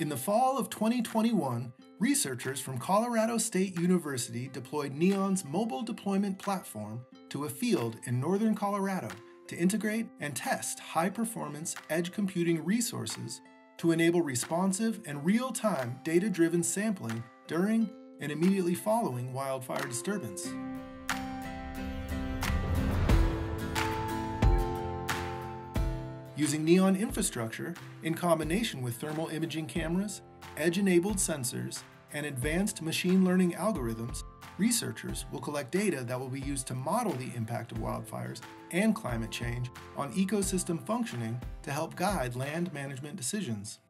In the fall of 2021, researchers from Colorado State University deployed NEON's mobile deployment platform to a field in northern Colorado to integrate and test high performance edge computing resources to enable responsive and real time data driven sampling during and immediately following wildfire disturbance. Using Neon infrastructure in combination with thermal imaging cameras, edge enabled sensors, and advanced machine learning algorithms, researchers will collect data that will be used to model the impact of wildfires and climate change on ecosystem functioning to help guide land management decisions.